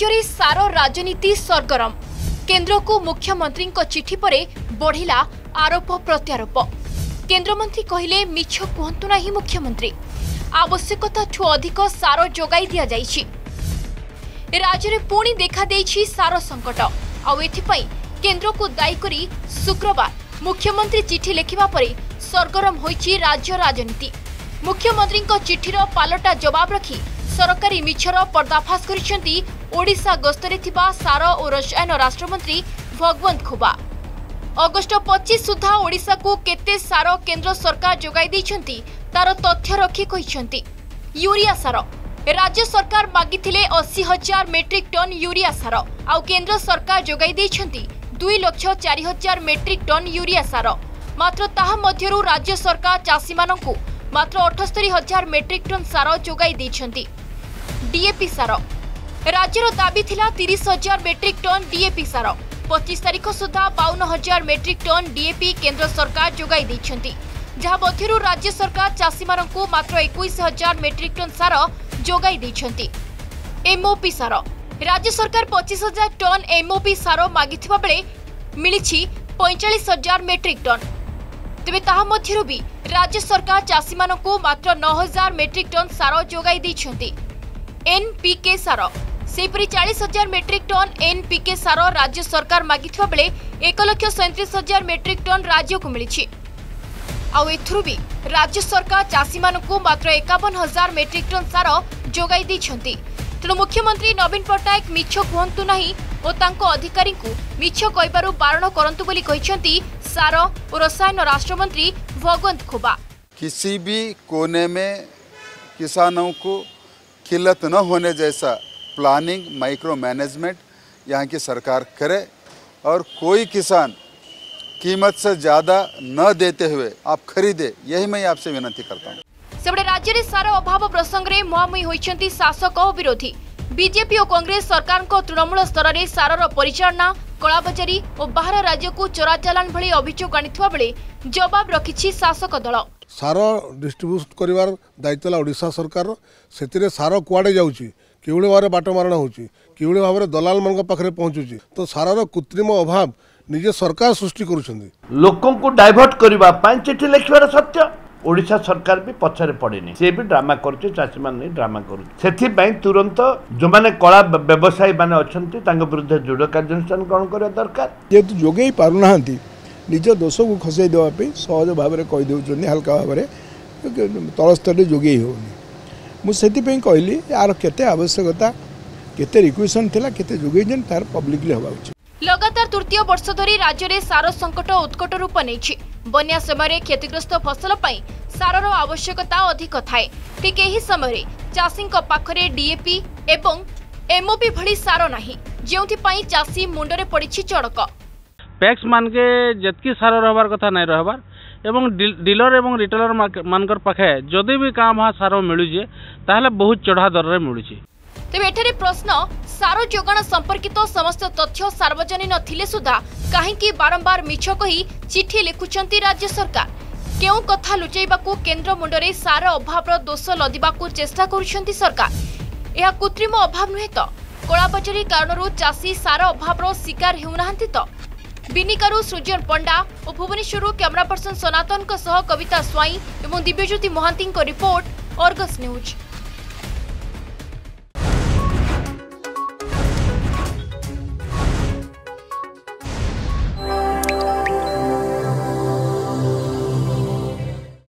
ରାଜ୍ୟରେ ସାର ରାଜନୀତି ସରଗରମ କେନ୍ଦ୍ରକୁ ମୁଖ୍ୟମନ୍ତ୍ରୀଙ୍କ ଚିଠି ପରେ ବଢ଼ିଲା ଆରୋପ ପ୍ରତ୍ୟାରୋପ କେନ୍ଦ୍ରମନ୍ତ୍ରୀ କହିଲେ ମିଛ କୁହନ୍ତୁ ନାହିଁ ମୁଖ୍ୟମନ୍ତ୍ରୀ ଆବଶ୍ୟକତାଠୁ ଅଧିକ ସାର ଯୋଗାଇ ଦିଆଯାଇଛି ରାଜ୍ୟରେ ପୁଣି ଦେଖାଦେଇଛି ସାର ସଙ୍କଟ ଆଉ ଏଥିପାଇଁ କେନ୍ଦ୍ରକୁ ଦାୟୀ କରି ଶୁକ୍ରବାର ମୁଖ୍ୟମନ୍ତ୍ରୀ ଚିଠି ଲେଖିବା ପରେ ସରଗରମ ହୋଇଛି ରାଜ୍ୟ ରାଜନୀତି ମୁଖ୍ୟମନ୍ତ୍ରୀଙ୍କ ଚିଠିର ପାଲଟା ଜବାବ ରଖି ସରକାରୀ ମିଛର ପର୍ଦ୍ଦାଫାଶ କରିଛନ୍ତି ଓଡ଼ିଶା ଗସ୍ତରେ ଥିବା ସାର ଓ ରସାୟନ ରାଷ୍ଟ୍ରମନ୍ତ୍ରୀ ଭଗବନ୍ତ ଖୁବା ଅଗଷ୍ଟ ପଚିଶ ସୁଦ୍ଧା ଓଡ଼ିଶାକୁ କେତେ ସାର କେନ୍ଦ୍ର ସରକାର ଯୋଗାଇ ଦେଇଛନ୍ତି ତାର ତଥ୍ୟ ରଖି କହିଛନ୍ତି ୟୁରିଆ ସାର ରାଜ୍ୟ ସରକାର ମାଗିଥିଲେ ଅଶୀ ହଜାର ମେଟ୍ରିକ୍ ଟନ୍ ୟୁରିଆ ସାର ଆଉ କେନ୍ଦ୍ର ସରକାର ଯୋଗାଇ ଦେଇଛନ୍ତି ଦୁଇ ଲକ୍ଷ ଚାରି ହଜାର ମେଟ୍ରିକ୍ ଟନ୍ ୟୁରିଆ ସାର ମାତ୍ର ତାହା ମଧ୍ୟରୁ ରାଜ୍ୟ ସରକାର ଚାଷୀମାନଙ୍କୁ ମାତ୍ର ଅଠସ୍ତରୀ ହଜାର ମେଟ୍ରିକ୍ ଟନ୍ ସାର ଯୋଗାଇ ଦେଇଛନ୍ତି ଡିଏପି ସାର রাজ্যের দাবি লা তিরিশ হাজার মেট্রিক টন ডিএপি সার পঁচিশ তারিখ সুদ্ধা বাউন হাজার মেট্রিক টন ডিএপি কেন্দ্র সরকার যোগাই দিয়েছেন যা মধ্যে রাজ্য সরকার চাষী মাত্র একুশ হাজার মেট্রিক টন সার যোগাই দিয়েছেন এমওপি সার রাজ্য সরকার পঁচিশ হাজার টন এমওপি সার মাগিথিবা বেলে মিলিছি পঁয়চাশ হাজার মেট্রিক টন তবে তাহা মধ্যে বি রাজ্য সরকার চাষী মাত্র ন হাজার মেট্রিক টন সার যোগাই দিয়েছেন এনপিকে সার से चालीस हजार मेट्रिक टन एनपीके सार राज्य सरकार मागिता बेले एक लक्ष सैंतीस हजार मेट्रिक टन राज्य को मिली आरु भी राज्य सरकार चाषी मानू मात्र एकवन हजार मेट्रिक टन सार जगैंट तेणु मुख्यमंत्री नवीन पट्टनायक मिछ कहतु ना और अधिकारी मिछ कह बारण करतु सार और रसायन राष्ट्रमंत्री भगवंत खोबा किसी भी कोने में किसानों को किल्लत न होने जैसा प्लानिंग माइक्रो मैनेजमेंट यहाँ की सरकार करे और कोई किसान कीमत से ज्यादा न देते हुए आप खरीदे यही मैं आपसे विनती करता हूँ सेबड़े राज्य रे सार अभाव प्रसंग रे मुआमुई होइछंती शासक ओ विरोधी बीजेपी ओ कांग्रेस सरकार को तृणमूल स्तर रे सार परिचालना कोलाबजरी ओ बाहर राज्य को चोरा चालान भली अभिचोक आनिथवा जवाब रखी शासक दल सार डिस्ट्रीब्यूट करिवार दायित्व ला सरकार सेतिरे सार कुआडे जाउछि କିଭଳି ଭାବରେ ବାଟମାରଣା ହେଉଛି କିଭଳି ଭାବରେ ଦଲାଲମାନଙ୍କ ପାଖରେ ପହଞ୍ଚୁଛି ତ ସାରର କୃତ୍ରିମ ଅଭାବ ନିଜେ ସରକାର ସୃଷ୍ଟି କରୁଛନ୍ତି ଲୋକଙ୍କୁ ଡାଇଭର୍ଟ କରିବା ପାଇଁ ଚିଠି ଲେଖିବାର ସତ୍ୟ ଓଡ଼ିଶା ସରକାର ବି ପଛରେ ପଡ଼ିନି ସିଏ ବି ଡ୍ରାମା କରୁଛି ଚାଷୀମାନେ ନେଇ ଡ୍ରାମା କରୁଛି ସେଥିପାଇଁ ତୁରନ୍ତ ଯେଉଁମାନେ କଳା ବ୍ୟବସାୟୀମାନେ ଅଛନ୍ତି ତାଙ୍କ ବିରୁଦ୍ଧରେ ଦୃଢ଼ କାର୍ଯ୍ୟାନୁଷ୍ଠାନ ଗ୍ରହଣ କରିବା ଦରକାର ଯେହେତୁ ଯୋଗେଇ ପାରୁନାହାନ୍ତି ନିଜ ଦୋଷକୁ ଖସାଇ ଦେବା ପାଇଁ ସହଜ ଭାବରେ କହିଦେଉଛନ୍ତି ହାଲକା ଭାବରେ ତଳ ସ୍ତରରେ ଯୋଗେଇ ହେଉନି ମୁଁ ସେଥିପାଇଁ କହିଲି ଆର କେତେ ଆବଶ୍ୟକତା କେତେ ରିକ୍ୱେସନ୍ ଥିଲା କେତେ ଯୋଗାଇଛନ୍ତି ତାର ପବ୍ଲିକଲି ହେବା ଉଚିତ ଲଗାତାର ତୃତୀୟ ବର୍ଷ ଧରି ରାଜ୍ୟରେ ସାର ସଙ୍କଟ ଉତ୍କଟ ରୂପ ନେଇଛି ବନ୍ୟା ସମୟରେ କ୍ଷତିଗ୍ରସ୍ତ ଫସଲ ପାଇଁ ସାରର ଆବଶ୍ୟକତା ଅଧିକ ଥାଏ ଠିକ୍ ଏହି ସମୟରେ ଚାଷୀଙ୍କ ପାଖରେ ଡିଏପି ଏବଂ ଏମ୍ଓପି ଭଳି ସାର ନାହିଁ ଯେଉଁଥିପାଇଁ ଚାଷୀ ମୁଣ୍ଡରେ ପଡ଼ିଛି ଚଡ଼କ पैक्स मानके जितकी सार रहबार कथा नहीं रहबार এবং ডিলর এবং রিটেলর মানকর পাখে যদি বি কাম হা সার মিলুছে তাহলে বহুত চড়া দরের মিলুছে তেবে এঠারে প্রশ্ন সার যোগাণ সম্পর্কিত সমস্ত তথ্য সার্বজনীন থিলে সুদ্ধা কাহিকি বারম্বার মিছ কহি চিঠি লিখুচন্তি রাজ্য সরকার কেউ কথা লুচাইবাকু কেন্দ্র মুন্ডরে সার অভাবর দোষ লদিবাকু চেষ্টা করুচন্তি সরকার ଏହା କୃତ୍ରିମ ଅଭାବ ନୁହେଁ ତ କଳାବଜାରୀ କାରଣରୁ ଚାଷୀ ସାର ଅଭାବର ଶିକାର ହେଉନାହାନ୍ତି ତ ବିନିକାରୁ ସୃଜନ ପଣ୍ଡା ଓ ଭୁବନେଶ୍ୱରରୁ କ୍ୟାମେରା ପର୍ସନ ସନାତନଙ୍କ ସହ କବିତା ସ୍ୱାଇଁ ଏବଂ ଦିବ୍ୟଜ୍ୟୋତି ମହାନ୍ତିଙ୍କ ରିପୋର୍ଟ ଅର୍ଗସ୍ ନ୍ୟୁଜ୍